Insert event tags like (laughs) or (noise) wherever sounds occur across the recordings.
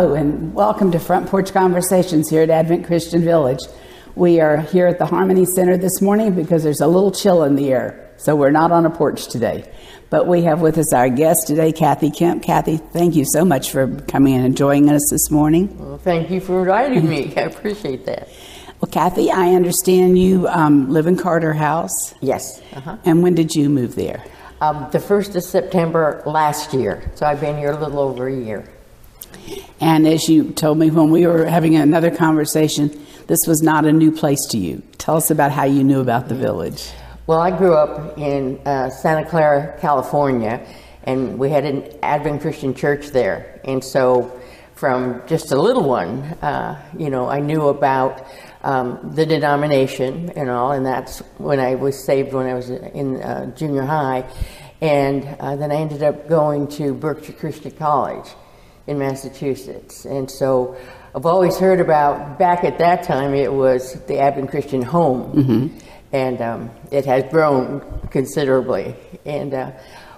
Hello, and welcome to Front Porch Conversations here at Advent Christian Village. We are here at the Harmony Center this morning because there's a little chill in the air, so we're not on a porch today. But we have with us our guest today, Kathy Kemp. Kathy, thank you so much for coming and joining us this morning. Well, thank you for inviting me. I appreciate that. Well, Kathy, I understand you um, live in Carter House. Yes. Uh-huh. And when did you move there? Um, the 1st of September last year. So I've been here a little over a year. And as you told me when we were having another conversation, this was not a new place to you. Tell us about how you knew about the village. Well, I grew up in uh, Santa Clara, California, and we had an Advent Christian church there. And so, from just a little one, uh, you know, I knew about um, the denomination and all, and that's when I was saved when I was in uh, junior high. And uh, then I ended up going to Berkshire Christian College in Massachusetts. And so I've always heard about, back at that time, it was the Advent Christian Home. Mm-hmm. And um, it has grown considerably. And uh,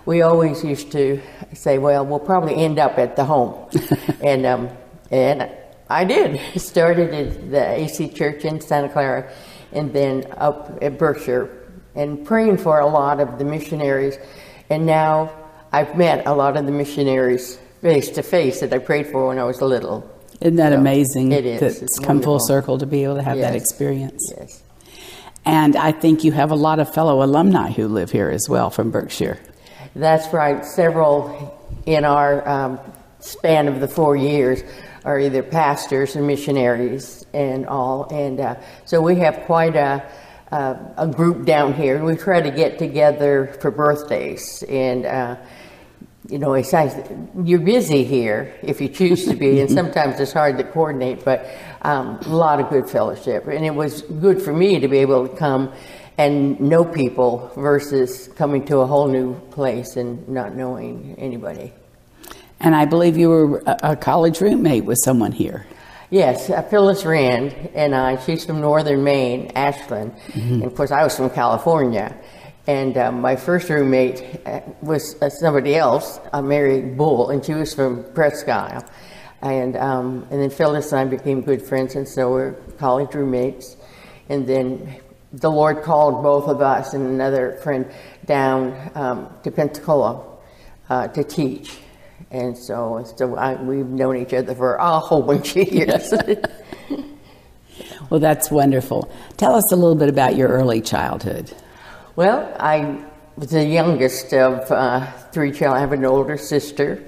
we always used to say, well, we'll probably end up at the home. (laughs) and, um, and I did. (laughs) Started at the AC Church in Santa Clara and then up at Berkshire and praying for a lot of the missionaries. And now I've met a lot of the missionaries face to face that I prayed for when I was little. Isn't that So, amazing? it is. That It's it's come full circle to be able to have that experience. Yes. And I think you have a lot of fellow alumni who live here as well from Berkshire. That's right. Several in our um, span of the four years are either pastors or missionaries and all. And uh, so we have quite a, a, a group down here. We try to get together for birthdays. And, uh, you know, it's nice. You're busy here if you choose to be, and (laughs) sometimes it's hard to coordinate, but um, a lot of good fellowship. And it was good for me to be able to come and know people versus coming to a whole new place and not knowing anybody. And I believe you were a, college roommate with someone here. Yes, uh, Phyllis Rand and I, she's from northern Maine, Ashland. And of course, I was from California. And uh, my first roommate uh, was uh, somebody else, uh, Mary Bull, and she was from Presque Isle. And, um, and then Phyllis and I became good friends, and so we're college roommates. And then the Lord called both of us and another friend down um, to Pensacola uh, to teach. And so, so I, we've known each other for a whole bunch of years. (laughs) Well, that's wonderful. Tell us a little bit about your early childhood. Well, I was the youngest of uh, three children. I have an older sister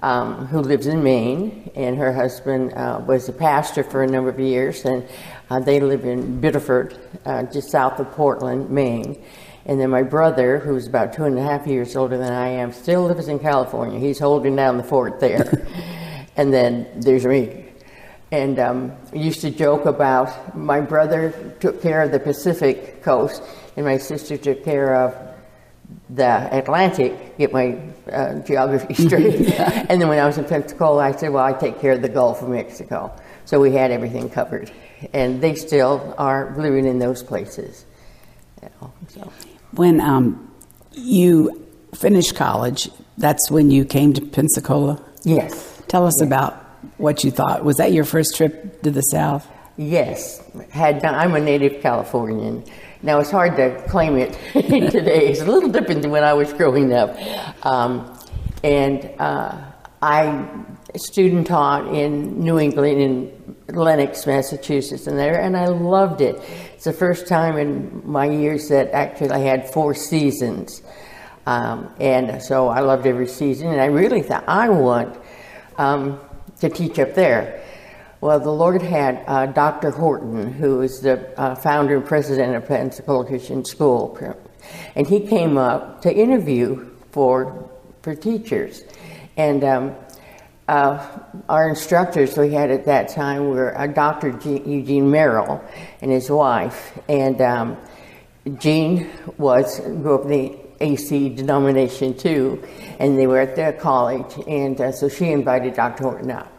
um, who lives in Maine, and her husband uh, was a pastor for a number of years, and uh, they live in Biddeford, uh, just south of Portland, Maine. And then my brother, who's about two and a half years older than I am, still lives in California. He's holding down the fort there. (laughs) and then there's me. And um, used to joke about my brother took care of the Pacific coast, and my sister took care of the Atlantic, get my uh, geography (laughs) straight. And then when I was in Pensacola, I said, Well, I take care of the Gulf of Mexico. So we had everything covered. And they still are living in those places. You know, so. When um, you finished college, that's when you came to Pensacola. Yes. Tell us about what you thought. Was that your first trip to the South? Yes, had I'm a native Californian. Now it's hard to claim it (laughs) today. It's a little different than when I was growing up. Um, and uh, I student taught in New England in Lenox, Massachusetts, and there, and I loved it. It's the first time in my years that actually I had four seasons. Um, and so I loved every season, and I really thought I want um, to teach up there. Well, the Lord had uh, Dr. Horton, who is the uh, founder and president of Pensacola Christian School, and he came up to interview for for teachers, and um, uh, our instructors we had at that time were uh, Dr. Eugene Merrill and his wife, and um, Gene was grew up in the AC denomination too, and they were at their college, and uh, so she invited Dr. Horton up,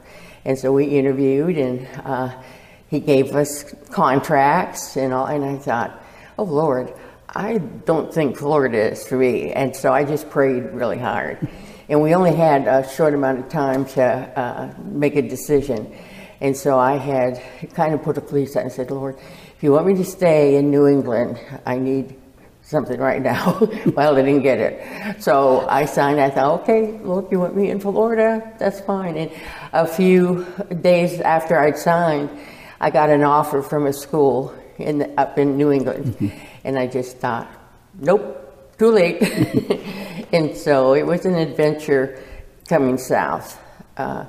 and so we interviewed, and uh, he gave us contracts and all, and I thought, oh Lord, I don't think Florida is for me, and so I just prayed really hard, and we only had a short amount of time to uh, make a decision. And so I had kind of put a police out and said, Lord, if you want me to stay in New England, I need something right now. (laughs) well, I didn't get it. So I signed. I thought, okay, Lord, you want me in Florida? That's fine. And a few days after I'd signed, I got an offer from a school in the, up in New England. Mm-hmm. And I just thought, nope, too late. (laughs) and so it was an adventure coming south. Uh,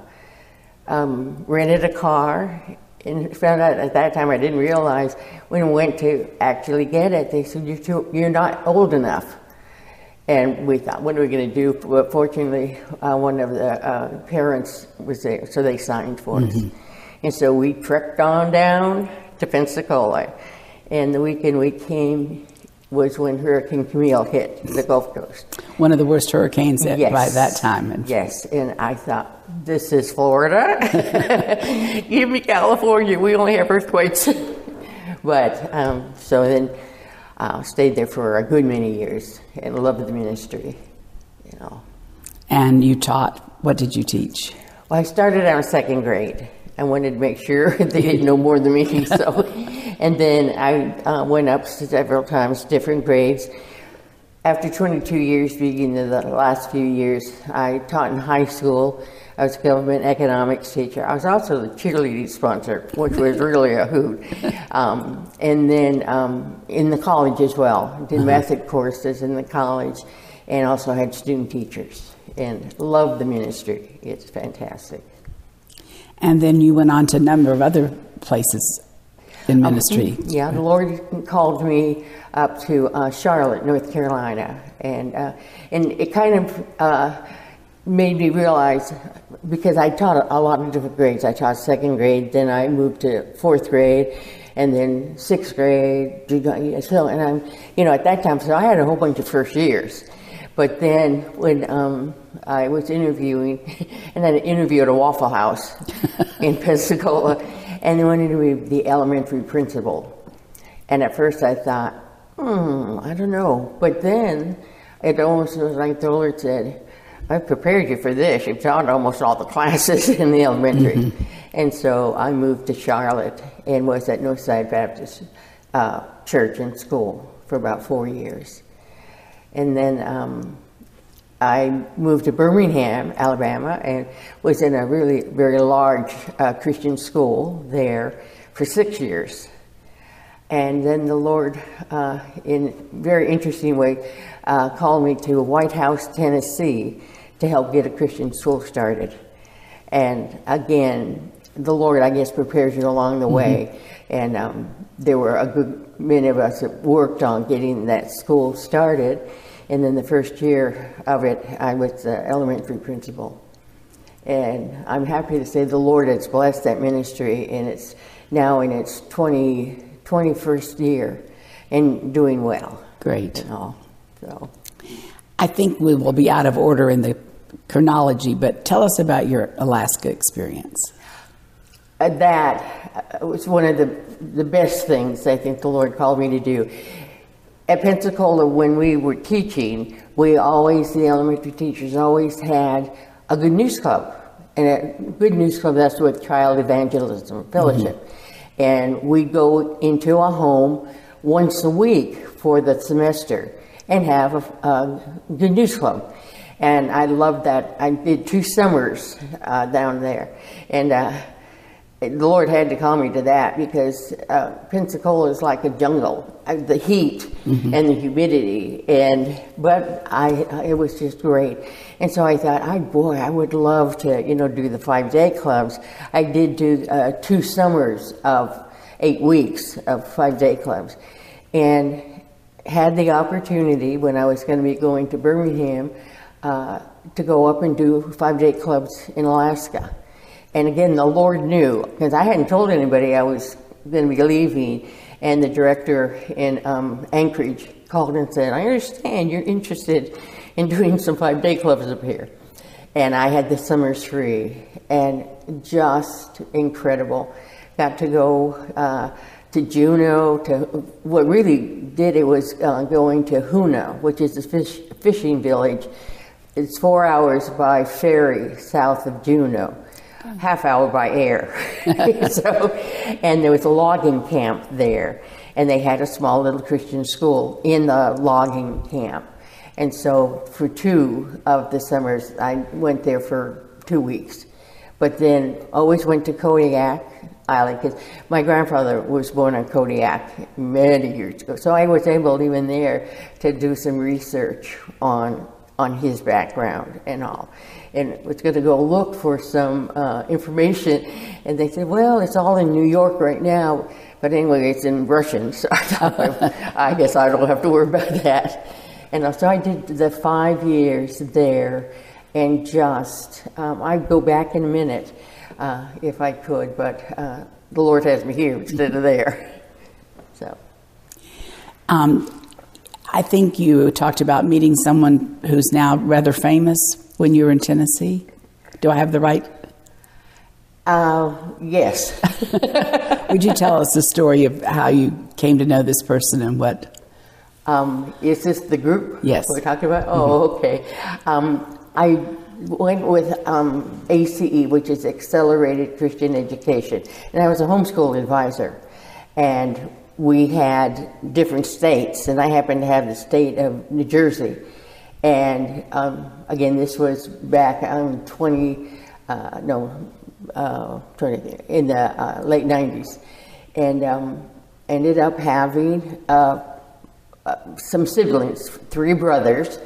um, rented a car and found out at that time I didn't realize when I went to actually get it, they said, You're, too, you're not old enough. And we thought, what are we going to do? But fortunately, uh, one of the uh, parents was there, so they signed for mm-hmm. us. And so we trekked on down to Pensacola. And the weekend we came was when Hurricane Camille hit the Gulf Coast. One of the worst hurricanes yes. by that time. Yes, and I thought, this is Florida. (laughs) Give me California. We only have earthquakes. but um, so then I uh, stayed there for a good many years and loved the ministry, you know. And you taught, what did you teach? Well, I started out in second grade. I wanted to make sure (laughs) they didn't know more than me. So, (laughs) and then I uh, went up several times, different grades. After 22 years, beginning of the last few years, I taught in high school. I was a government economics teacher. I was also the cheerleading sponsor, which was really a hoot. (laughs) Um, and then um, in the college as well, did uh-huh. method courses in the college, and also had student teachers. And loved the ministry. It's fantastic. And then you went on to a number of other places in um, ministry. Um, yeah, the Lord called me up to uh, Charlotte, North Carolina, and uh, and it kind of uh, made me realize because I taught a lot of different grades. I taught second grade, then I moved to fourth grade, and then sixth grade. So, and I'm, you know, at that time, so I had a whole bunch of first years. But then when um, I was interviewing, (laughs) and then I interviewed at a Waffle House in (laughs) Pensacola, and they wanted to be the elementary principal. And at first I thought, hmm, I don't know. But then it almost was like the Lord said, I've prepared you for this. You've taught almost all the (laughs) classes in the elementary. Mm-hmm. And so I moved to Charlotte and was at Northside Baptist uh, Church and school for about four years. And then um, I moved to Birmingham, Alabama, and was in a really very large uh, Christian school there for six years. And then the Lord, uh, in a very interesting way, uh, called me to White House, Tennessee, to help get a Christian school started. And again, the Lord, I guess, prepares you along the way. Mm-hmm. And um, there were a good many of us that worked on getting that school started. And then the first year of it, I was the elementary principal. And I'm happy to say the Lord has blessed that ministry, and it's now in its 20, 21st year and doing well. Great. And all. So. I think we will be out of order in the chronology, but tell us about your Alaska experience. Uh, that uh, was one of the, the best things I think the Lord called me to do. At Pensacola, when we were teaching, we always, the elementary teachers always had a good news club. And a good news club, that's with child evangelism fellowship. Mm-hmm. And we go into a home once a week for the semester and have a, a good news club. And I loved that. I did two summers uh, down there. And uh, the Lord had to call me to that because uh, Pensacola is like a jungle. Uh, the heat mm-hmm. and the humidity, and but I it was just great. And so I thought, I boy, I would love to you know do the five day clubs. I did do uh, two summers of eight weeks of five day clubs, and had the opportunity when I was going to be going to Birmingham uh, to go up and do five day clubs in Alaska and again, the Lord knew, because I hadn't told anybody I was going to be leaving. And the director in um, Anchorage called and said, I understand you're interested in doing some five day clubs up here. And I had the summers free and just incredible. Got to go uh, to Juneau, to what really did it was uh, going to Hoonah, which is a fish, fishing village it's four hours by ferry south of Juneau, oh. half hour by air. (laughs) so, and there was a logging camp there, and they had a small little Christian school in the logging camp. And so, for two of the summers, I went there for two weeks. But then, always went to Kodiak Island because my grandfather was born on Kodiak many years ago. So I was able, even there, to do some research on on his background and all. And was going to go look for some uh, information, and they said, "Well, it's all in New York right now." But anyway, it's in Russian, (laughs) so I, thought, I guess I don't have to worry about that. And so I did the five years there, and just um, I'd go back in a minute uh, if I could, but uh, the Lord has me here instead of there. (laughs) So. Um, I think you talked about meeting someone who's now rather famous when you were in Tennessee. Do I have the right? Uh, yes. (laughs) Would you tell us the story of how you came to know this person and what? Um, is this the group Yes. we're talking about? Oh, okay. Um, I went with um, ACE, which is Accelerated Christian Education, and I was a homeschool advisor. And we had different states, and I happened to have the state of New Jersey. And um, again, this was back on 20, uh, no, uh, 20, in the uh, late 90s. And um, ended up having uh, uh, some siblings, three brothers.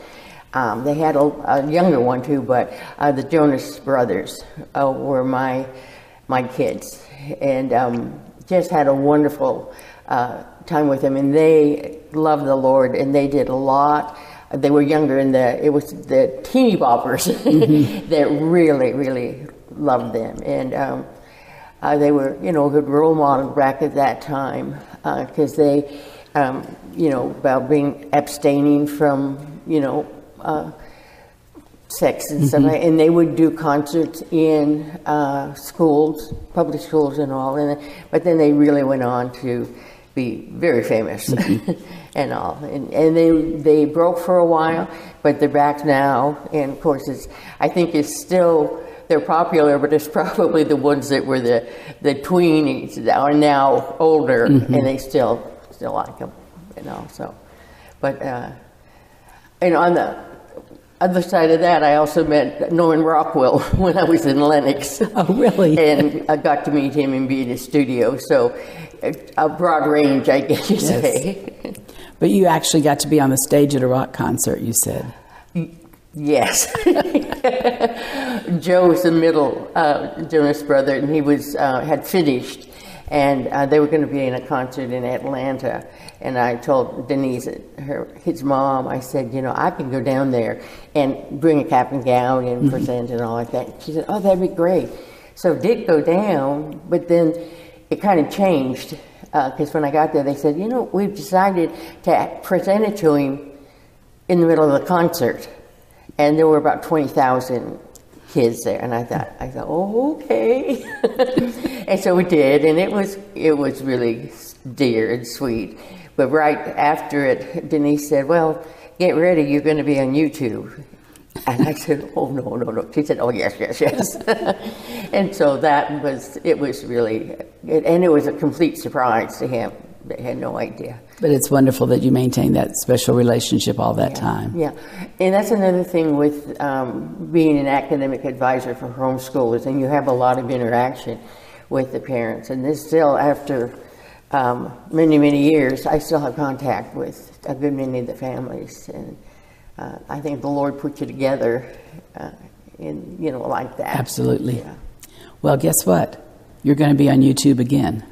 Um, they had a, a, younger one too, but uh, the Jonas brothers were my my kids, and um, just had a wonderful uh, time with them. And they loved the Lord, and they did a lot. They were younger, and the it was the teeny boppers (laughs) mm-hmm. that really, really loved them, and um, uh, they were, you know, a good role model back at that time because they um, you know, about being abstaining from, you know, uh, sex and stuff. Mm-hmm. And they would do concerts in uh, schools, public schools, and all. And but then they really went on to be very famous (laughs) and all. And, and they they broke for a while, but they're back now. And of course, it's I think it's still they're popular, but it's (laughs) probably the ones that were the the tweenies that are now older, mm-hmm. and they still still like them, you know. So, but uh, and on the other side of that, I also met Norman Rockwell (laughs) when I was in Lenox. Oh, really? (laughs) and I got to meet him and be in his studio. So, a broad range, I (laughs) guess you yes. say. but you actually got to be on the stage at a rock concert. You said. Yes. Joe was the middle uh, Jonas brother, and he was uh, had finished and uh, they were going to be in a concert in Atlanta. And I told Denise, her his mom, I said, you know, I can go down there and bring a cap and gown and mm-hmm. present and all like that. She said, oh, that'd be great. So did go down, but then it kind of changed because uh, when I got there, they said, you know, we've decided to present it to him in the middle of the concert. And there were about 20,000 kids there, and I thought, I thought, oh, okay. (laughs) and so we did, and it was it was really dear and sweet. But right after it, Denise said, "Well, get ready, you're going to be on YouTube." And I said, "Oh no, no, no." She said, "Oh yes, yes, yes." (laughs) and so that was it. Was really, and it was a complete surprise to him. They had no idea. But it's wonderful that you maintain that special relationship all that yeah, time. Yeah, and that's another thing with um, being an academic advisor for homeschoolers, and you have a lot of interaction with the parents. And this still, after um, many, many years, I still have contact with a good many of the families, and uh, I think the Lord put you together, uh, in you know, like that. Absolutely. Yeah. Well, guess what? You're going to be on YouTube again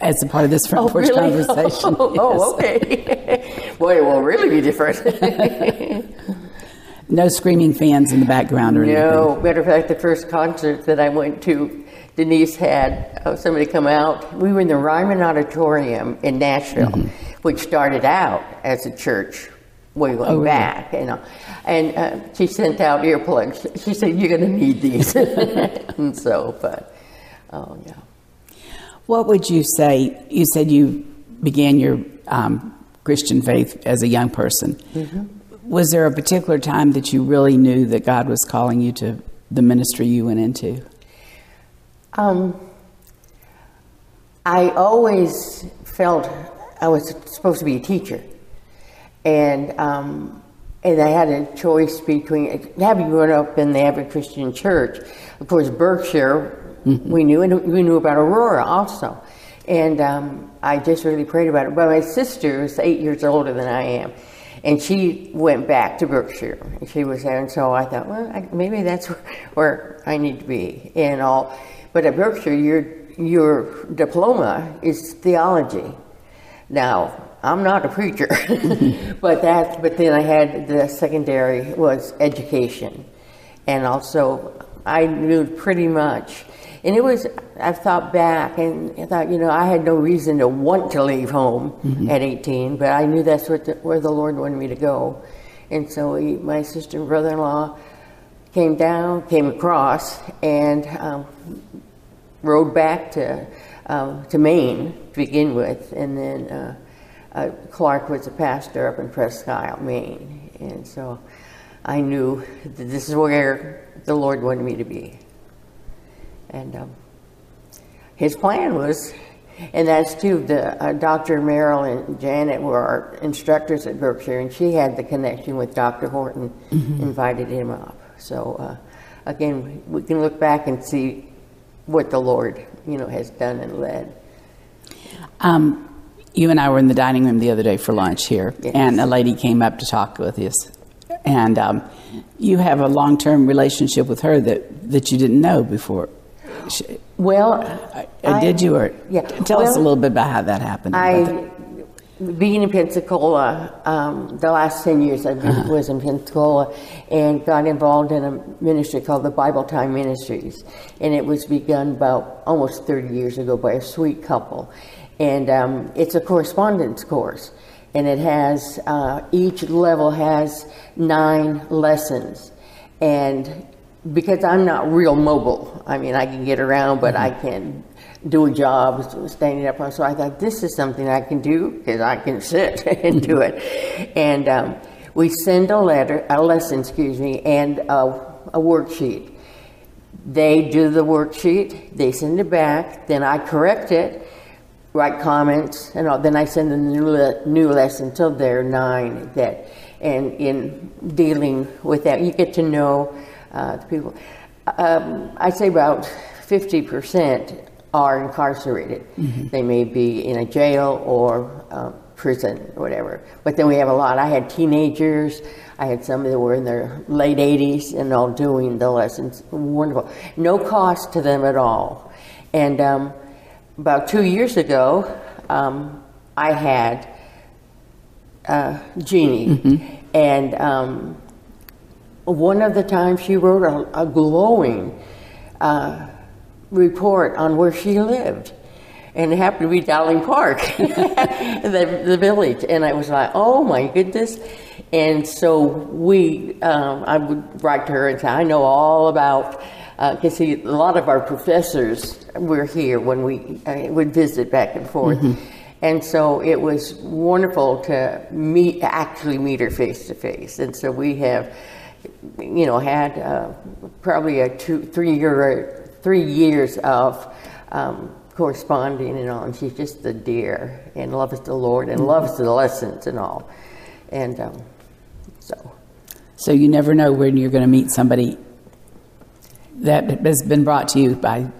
as a part of this front oh, porch really? (laughs) conversation. Oh, yes. oh okay. (laughs) Boy, it will really be different. (laughs) no screaming fans in the background or no, anything. No. Matter of fact, the first concert that I went to, Denise had uh, somebody come out. We were in the Ryman Auditorium in Nashville, mm-hmm. which started out as a church way going oh, back, you know. And uh, she sent out earplugs. She said, "You're going to need these," and so, but oh yeah. What would you say? You said you began your um, Christian faith as a young person. Mm-hmm. Was there a particular time that you really knew that God was calling you to the ministry you went into? Um, I always felt I was supposed to be a teacher, and um, and I had a choice between having grown up in the Advent Christian Church. Of course, Berkshire we knew, and we knew about Aurora also, and um, I just really prayed about it. But my sister is eight years older than I am. And she went back to Berkshire. She was there, and so I thought, well, I, maybe that's (laughs) where, where I need to be and all. But at Berkshire, your your diploma is theology. Now, I'm not a preacher, (laughs) (laughs) but that. But then I had the secondary was education, and also I knew pretty much. And it was. I've thought back and I thought, you know, I had no reason to want to leave home at 18, but I knew that's what the, where the Lord wanted me to go. And so he, my sister and brother-in-law came down, came across, and um, rode back to um, to Maine to begin with, and then uh, uh, Clark was a pastor up in Presque Isle, Maine, and so I knew that this is where the Lord wanted me to be, and um, His plan was. And that's too. The uh, Dr. Merrill and Janet were our instructors at Berkshire, and she had the connection with Dr. Horton, invited him up. So uh, again, we can look back and see what the Lord, you know, has done and led. Um, you and I were in the dining room the other day for lunch here, Yes. and a lady came up to talk with us. And um, you have a long term relationship with her that, that you didn't know before. Well, uh, I- did you? Or yeah. Tell us a little bit about how that happened. I, being in Pensacola, um, the last 10 years I been, was in Pensacola and got involved in a ministry called the Bible Time Ministries. And it was begun about almost 30 years ago by a sweet couple. And um, it's a correspondence course. And it has, uh, each level has nine lessons. And because I'm not real mobile, I mean, I can get around, but I can't do a job standing up. So I thought this is something I can do because I can sit (laughs) and do it. And um, we send a letter, a lesson, excuse me, and a, a worksheet. They do the worksheet, they send it back, then I correct it, write comments, and all, then I send them the new, le- new lesson. So they're nine that, and in dealing with that, you get to know uh, the people. Um, I say about 50% are incarcerated. They may be in a jail or uh, prison or whatever. But then we have a lot. I had teenagers. I had some that were in their late 80s and all doing the lessons. Wonderful. No cost to them at all. And um, about two years ago, um, I had uh, Jeannie, and um, one of the times she wrote a, a glowing uh, report on where she lived. And it happened to be Dowling Park, (laughs) the, the village. And I was like, oh my goodness. And so we, um, I would write to her and say, I know all about, because see, a lot of our professors were here when we uh, would visit back and forth. And so it was wonderful to meet, actually meet her face to face. And so we have, you know, had uh, probably a two, three year, three years of um, corresponding and all. And she's just a dear and loves the Lord and loves the lessons and all. And um, so, so you never know when you're going to meet somebody that has been brought to you by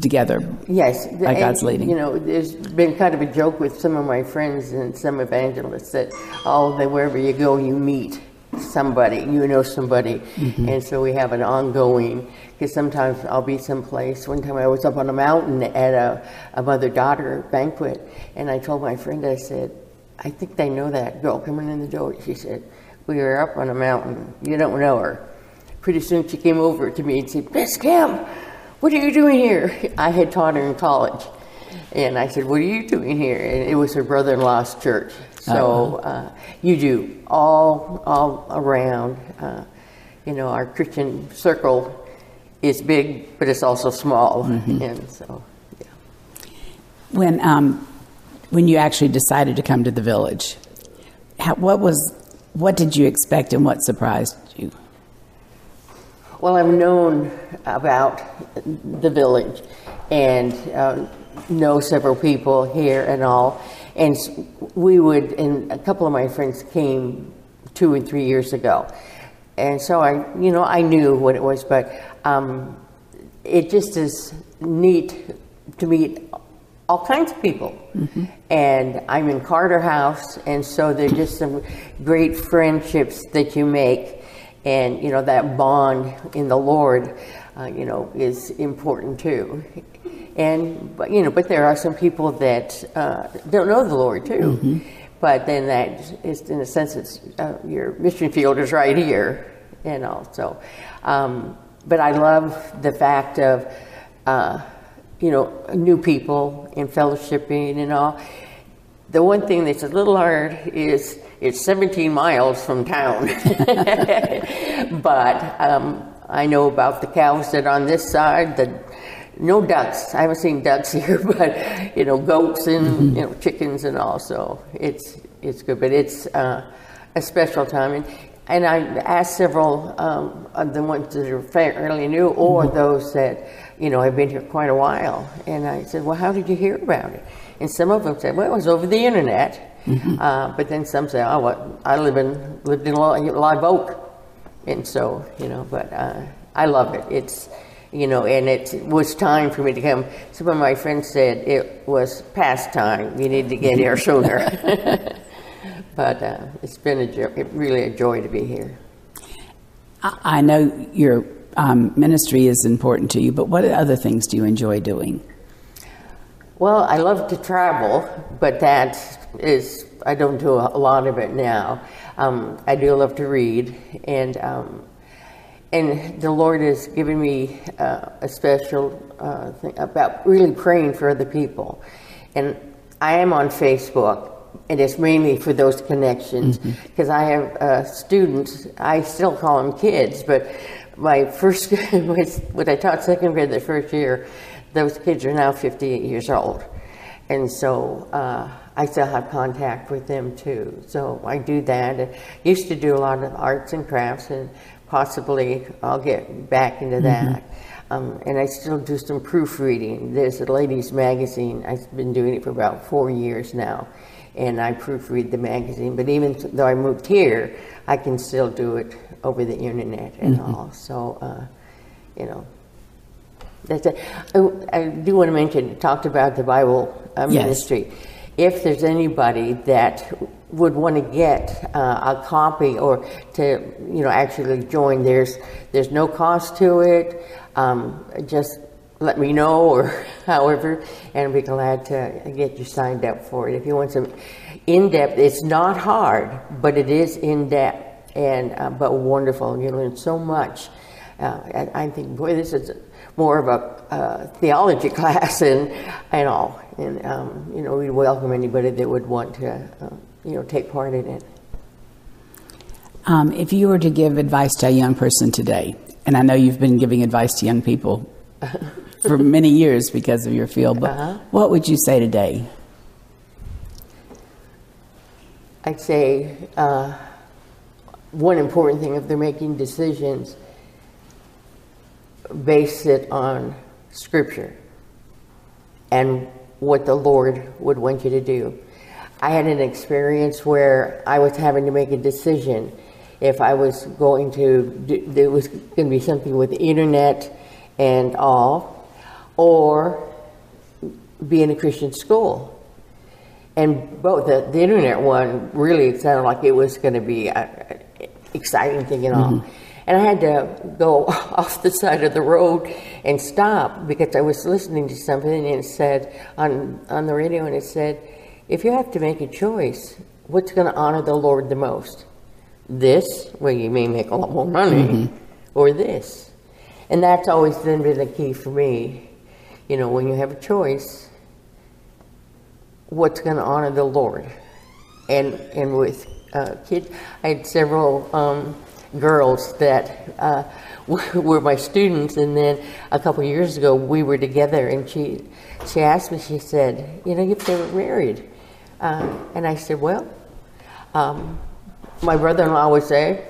together. yes, By and, God's leading. You know, there's been kind of a joke with some of my friends and some evangelists that, oh, that wherever you go, you meet somebody, you know somebody. Mm-hmm. And so we have an ongoing, because sometimes I'll be someplace. One time I was up on a mountain at a, a mother daughter banquet, and I told my friend, I said, I think they know that girl coming in the door. She said, We were up on a mountain. You don't know her. Pretty soon she came over to me and said, Miss Kemp, what are you doing here? (laughs) I had taught her in college. And I said, What are you doing here? And it was her brother in law's church. So uh, you do all, all around. Uh, you know, our Christian circle is big, but it's also small. And so, yeah. When, um, when you actually decided to come to the village, how, what was what did you expect and what surprised you? Well, I've known about the village and uh, know several people here and all. And we would, and a couple of my friends came two and three years ago. And so I, you know, I knew what it was, but um, it just is neat to meet all kinds of people. And I'm in Carter House, and so there's just some great friendships that you make. And, you know, that bond in the Lord, uh, you know, is important too. And, but, you know, but there are some people that uh, don't know the Lord too. But then that is, in a sense, it's uh, your mission field is right here, and also. Um, but I love the fact of, uh, you know, new people and fellowshipping and all. The one thing that's a little hard is it's 17 miles from town. (laughs) but um, I know about the cows that are on this side, the no ducks. I haven't seen ducks (laughs) here, but you know, goats and you know, chickens and all. So it's it's good, but it's uh, a special time. And and I asked several um, of the ones that are fairly new, or those that you know have been here quite a while. And I said, "Well, how did you hear about it?" And some of them said, "Well, it was over the internet." Uh, but then some say, "Oh, what? I live in lived in Live Oak." and so you know but uh, i love it it's you know and it was time for me to come some of my friends said it was past time you need to get here (laughs) sooner (laughs) but uh, it's been a it really a joy to be here I I know your um, ministry is important to you, but what other things do you enjoy doing? Well, I love to travel, but that is, I don't do a lot of it now. Um, I do love to read, and um, and the Lord has given me uh, a special uh, thing about really praying for other people. And I am on Facebook, and it's mainly for those connections because I have uh, students. I still call them kids, but my first, (laughs) when I taught second grade the first year, those kids are now 58 years old. And so uh, I still have contact with them too. So I do that. I used to do a lot of arts and crafts, and possibly I'll get back into that. Um, and I still do some proofreading. There's a ladies' magazine. I've been doing it for about four years now, and I proofread the magazine. But even though I moved here, I can still do it over the internet and all. So, uh, you know, that's it. I, I do want to mention, talked about the Bible uh, Yes. ministry. If there's anybody that would want to get uh, a copy or to, you know, actually join, there's there's no cost to it. Um, just let me know or (laughs) however, and I'd be glad to get you signed up for it. If you want some in depth, it's not hard, but it is in depth and uh, but wonderful. You learn so much. Uh, I think, boy, this is more of a uh, theology (laughs) class and and all. And um, you know, we welcome anybody that would want to, uh, you know, take part in it. Um, if you were to give advice to a young person today, and I know you've been giving advice to young people (laughs) for many years because of your field, but Uh-huh. what would you say today? I'd say uh, one important thing if they're making decisions, base it on Scripture and what the Lord would want you to do. I had an experience where I was having to make a decision if I was going to, do, there was going to be something with the internet and all, or be in a Christian school. And both the, the internet one really it sounded like it was going to be a, a exciting thing and all. Mm-hmm. And I had to go (laughs) off the side of the road and stop because I was listening to something and it said on on the radio and it said, if you have to make a choice, what's going to honor the Lord the most? This, where you may make a lot more money, or this? And that's always been the key for me. You know, when you have a choice, what's going to honor the Lord. And and with uh, kids, I had several um, girls that uh, (laughs) were my students, and then a couple years ago we were together, and she she asked me, she said, you know, if they were married, uh, and I said, well. Um, my brother-in-law would say,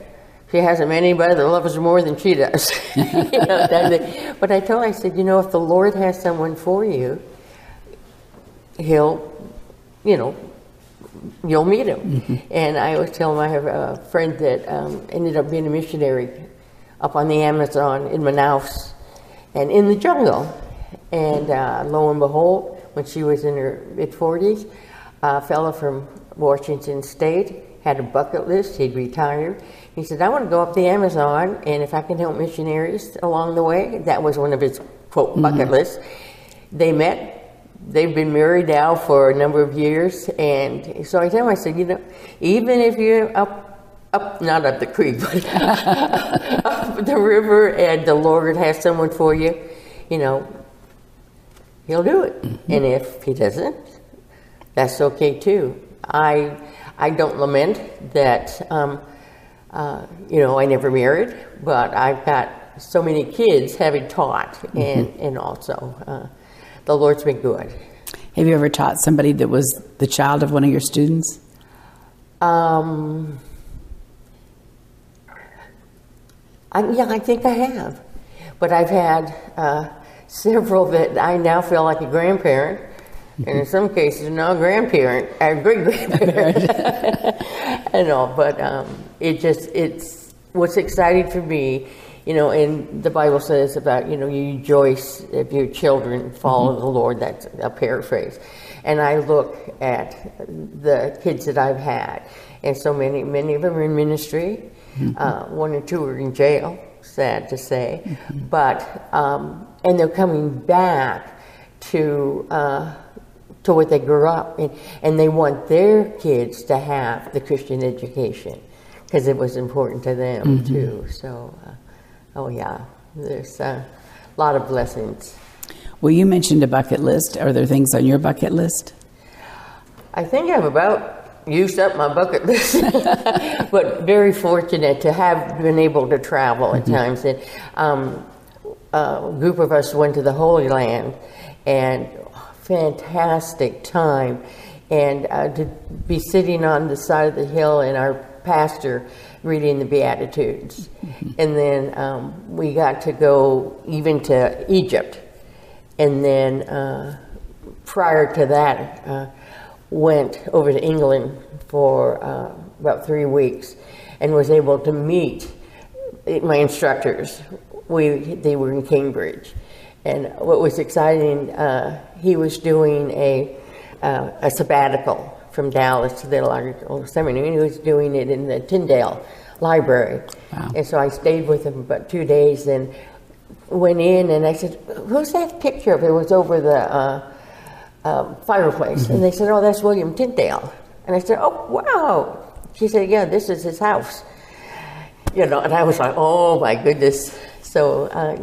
she hasn't met anybody that loves her more than she does. (laughs) you know, that- but I told her, I said, you know, if the Lord has someone for you, He'll, you know, you'll meet him. And I always tell him I have a friend that um, ended up being a missionary up on the Amazon in Manaus and in the jungle. And uh, lo and behold, when she was in her mid 40s, a fellow from Washington State had a bucket list. He'd retired. He said, I want to go up the Amazon, and if I can help missionaries along the way, that was one of his quote mm-hmm. bucket lists. They met they've been married now for a number of years, and so I tell them, I said, you know, even if you're up, up not up the creek, (laughs) but up the river, and the Lord has someone for you, you know, He'll do it. Mm-hmm. And if He doesn't, that's okay too. I I don't lament that. Um, uh, you know, I never married, but I've got so many kids having taught, and and also. Uh, the Lord's been good. Have you ever taught somebody that was the child of one of your students? Um, I, yeah, I think I have. But I've had uh, several that I now feel like a grandparent, and in some cases, no grandparent, a great grandparent, and (laughs) all. But um, it just it's what's exciting for me you know, and the Bible says about, you know, you rejoice if your children follow mm-hmm. the Lord. That's a paraphrase. And I look at the kids that I've had, and so many, many of them are in ministry. Mm-hmm. Uh, one or two are in jail, sad to say. Mm-hmm. But, um, and they're coming back to, uh, to what they grew up in, and they want their kids to have the Christian education because it was important to them mm-hmm. too. So, uh, Oh, yeah. There's a lot of blessings. Well, you mentioned a bucket list. Are there things on your bucket list? I think I've about used up my bucket list, (laughs) but very fortunate to have been able to travel at mm-hmm. times. And um, a group of us went to the Holy Land, and fantastic time. And uh, to be sitting on the side of the hill and our pastor reading the Beatitudes. Mm-hmm. And then um, we got to go even to Egypt. And then uh, prior to that, uh, went over to England for uh, about three weeks and was able to meet my instructors. We, they were in Cambridge. And what was exciting, uh, he was doing a, uh, a sabbatical from Dallas to the Theological Seminary, and he was doing it in the Tyndale Library. Wow. And so I stayed with him about two days and went in, and I said, "Who's that picture of?" It was over the uh, uh, fireplace, mm-hmm. and they said, "Oh, that's William Tyndale." And I said, "Oh, wow." She said, "Yeah, this is his house." You know, and I was like, "Oh my goodness!" So uh,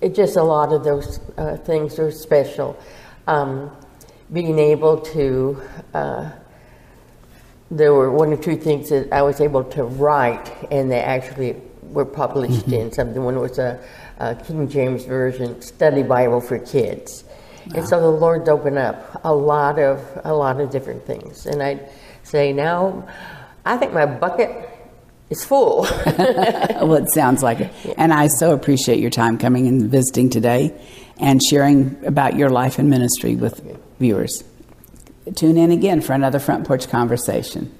it just a lot of those uh, things are special. Um, being able to, uh, there were one or two things that I was able to write, and they actually were published mm-hmm. in something. One was a, a, King James Version study Bible for kids. Wow. And so the Lord's opened up a lot of a lot of different things. And I'd say now, I think my bucket is full. (laughs) (laughs) well, it sounds like it. And I so appreciate your time coming and visiting today and sharing about your life and ministry with viewers. Tune in again for another Front Porch Conversation.